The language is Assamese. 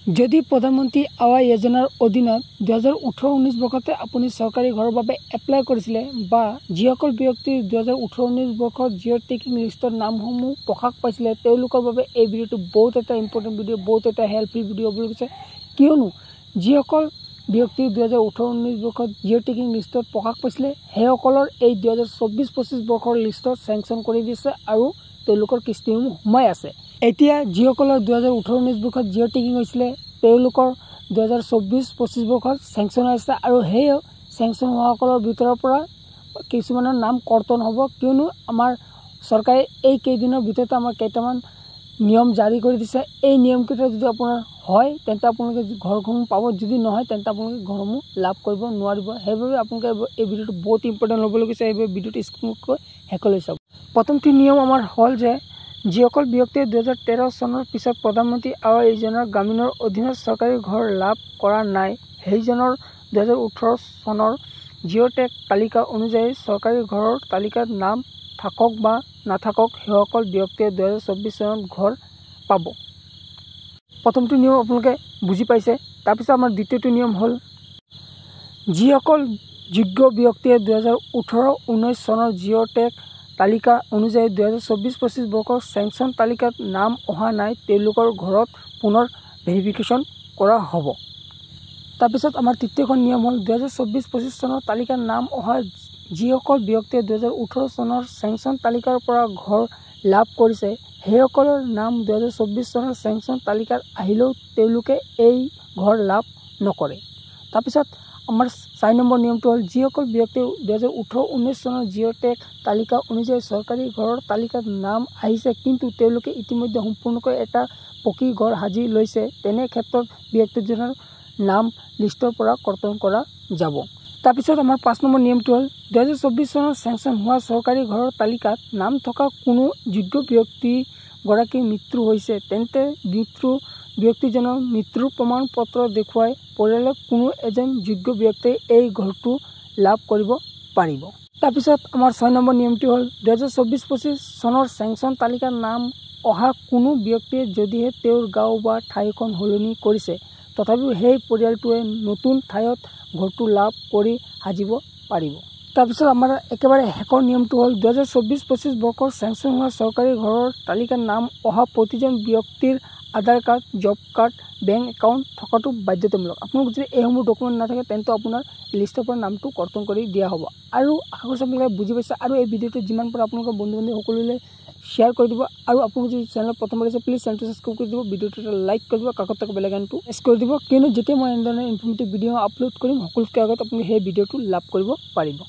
যদি প্ৰধানমন্ত্ৰী আৱাস যোজনাৰ অধীনত দুহেজাৰ ওঠৰ ঊনৈছ বৰ্ষতে আপুনি চৰকাৰী ঘৰৰ বাবে এপ্লাই কৰিছিলে বা যিসকল ব্যক্তিৰ দুহেজাৰ ওঠৰ ঊনৈছ বৰ্ষত জিঅ' টেকিং লিষ্টৰ নামসমূহ প্ৰকাশ পাইছিলে তেওঁলোকৰ বাবে এই ভিডিঅ'টো বহুত এটা ইম্পৰ্টেণ্ট ভিডিঅ' বহুত এটা হেল্পফুল ভিডিঅ' হ'বলৈ গৈছে কিয়নো যিসকল ব্যক্তি দুহেজাৰ ওঠৰ ঊনৈছ বৰ্ষত জিঅ' টেকিং লিষ্টত প্ৰকাশ পাইছিলে সেইসকলৰ এই দুহেজাৰ চৌব্বিছ পঁচিছ বৰ্ষৰ লিষ্টত চেংচন কৰি দিছে আৰু তেওঁলোকৰ কিস্তিসমূহ সোমাই আছে। এতিয়া যিসকলৰ দুহেজাৰ ওঠৰ ঊনৈছ বৰ্ষত জিঅ' টেকিং হৈছিলে তেওঁলোকৰ দুহেজাৰ চৌব্বিছ পঁচিছ বৰ্ষত চেংচন হৈ আছে আৰু সেই চেংচন হোৱাসকলৰ ভিতৰৰ পৰা কিছুমানৰ নাম কৰ্তন হ'ব কিয়নো আমাৰ চৰকাৰে এই কেইদিনৰ ভিতৰতে আমাৰ কেইটামান নিয়ম জাৰি কৰি দিছে। এই নিয়মকেইটা যদি আপোনাৰ হয় তেন্তে আপোনালোকে ঘৰসমূহ পাব। যদি নহয় তেন্তে আপোনালোকে ঘৰসমূহ লাভ কৰিব নোৱাৰিব। সেইবাবে আপোনালোকে এই ভিডিঅ'টো বহুত ইম্পৰ্টেণ্ট হ'বলৈ গৈছে সেইবাবে ভিডিঅ'টো স্ক্ৰীনকৈ শেষলৈ চাব। প্ৰথমটো নিয়ম আমাৰ হ'ল যে যিসকল ব্যক্তিয়ে দুহেজাৰ তেৰ চনৰ পিছত প্ৰধানমন্ত্ৰী আৱাস যোজনাৰ গ্ৰামীণৰ অধীনত চৰকাৰী ঘৰ লাভ কৰা নাই সেইজনৰ দুহেজাৰ ওঠৰ চনৰ জিঅ' টেক তালিকা অনুযায়ী চৰকাৰী ঘৰৰ তালিকাত নাম থাকক বা নাথাকক সেইসকল ব্যক্তিয়ে দুহেজাৰ চৌব্বিছ চনত ঘৰ পাব। প্ৰথমটো নিয়ম আপোনালোকে বুজি পাইছে তাৰপিছত আমাৰ দ্বিতীয়টো নিয়ম হ'ল যিসকল যোগ্য ব্যক্তিয়ে দুহেজাৰ ওঠৰ ঊনৈছ চনৰ জিঅ' টেক তালিকা অনুযায়ী দুহেজাৰ চৌব্বিছ পঁচিছ বৰ্ষৰ চেংচন তালিকাত নাম অহা নাই তেওঁলোকৰ ঘৰত পুনৰ ভেৰিফিকেশ্যন কৰা হ'ব। তাৰপিছত আমাৰ তৃতীয়খন নিয়ম হ'ল দুহেজাৰ চৌব্বিছ পঁচিছ চনৰ তালিকাত নাম অহা যিসকল ব্যক্তিয়ে দুহেজাৰ ওঠৰ চনৰ চেংচন তালিকাৰ পৰা ঘৰ লাভ কৰিছে সেইসকলৰ নাম দুহেজাৰ চৌব্বিছ চনৰ চেংচন তালিকাত আহিলেও তেওঁলোকে এই ঘৰ লাভ নকৰে। তাৰপিছত আমাৰ চাৰি নম্বৰ নিয়মটো হ'ল যিসকল ব্যক্তিয়ে দুহেজাৰ ওঠৰ ঊনৈছ চনৰ জিঅ' টেক তালিকা অনুযায়ী চৰকাৰী ঘৰৰ তালিকাত নাম আহিছে কিন্তু তেওঁলোকে ইতিমধ্যে সম্পূৰ্ণকৈ এটা পকী ঘৰ সাজি লৈছে। তেনে ক্ষেত্ৰত ব্যক্তিজনৰ নাম লিষ্টৰ পৰা কৰ্তন কৰা যাব। তাৰপিছত আমাৰ পাঁচ নম্বৰ নিয়মটো হ'ল দুহেজাৰ চৌব্বিছ চনৰ চেংচন হোৱা চৰকাৰী ঘৰৰ তালিকাত নাম থকা কোনো যোগ্য ব্যক্তিগৰাকীৰ মৃত্যু হৈছে। তেন্তে মৃত্যু ব্যক্তিজনৰ মৃত্যুৰ প্ৰমাণ পত্ৰ দেখুৱাই পৰিয়ালৰ কোনো এজন যোগ্য ব্যক্তিয়ে এই ঘৰটো লাভ কৰিব পাৰিব। তাৰপিছত আমাৰ ছয় নম্বৰ নিয়মটো হ'ল দুহেজাৰ চৌব্বিছ পঁচিছ চনৰ চেংচন তালিকাত নাম অহা কোনো ব্যক্তিয়ে যদিহে তেওঁৰ গাঁও বা ঠাইখন সলনি কৰিছে তথাপিও সেই পৰিয়ালটোৱে নতুন ঠাইত ঘৰটো লাভ কৰি সাজিব পাৰিব। তাৰপিছত আমাৰ একেবাৰে শেষৰ নিয়মটো হ'ল দুহেজাৰ চৌব্বিছ পঁচিছ বৰ্ষৰ চেংচন হোৱা চৰকাৰী ঘৰৰ তালিকাত নাম অহা প্ৰতিজন ব্যক্তিৰ Aadhaar card job card bank account থকাটো বাধ্যতামূলক। আপোনালোক যদি এইসমূহ ডকুমেণ্ট নাথাকে তেন্তে আপোনাৰ লিষ্টৰ পৰা নামটো কৰ্তন কৰি দিয়া হ'ব। আৰু আশা কৰিছোঁ আপোনালোকে বুজি পাইছে। আৰু এই ভিডিঅ'টো যিমান পাৰে আপোনালোকৰ বন্ধু বান্ধৱী সকলোলৈ শ্বেয়াৰ কৰি দিব। আৰু আপোনালোক যদি চেনেলত প্ৰথম আছে প্লিজ চেনেলটো ছাবস্ক্ৰাইব কৰি দিব। ভিডিঅ'টো এটা লাইক কৰি দিব। কাকত থকা বেলেগ গানটো এছ কৰি দিব। কিয়নো যেতিয়া মই এনেধৰণে ইনফৰ্মেটিভ ভিডিঅ' আপলোড কৰিম সকলোতকৈ আগত আপুনি সেই ভিডিঅ'টো লাভ কৰিব পাৰিব।